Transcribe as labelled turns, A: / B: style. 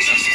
A: Jesus.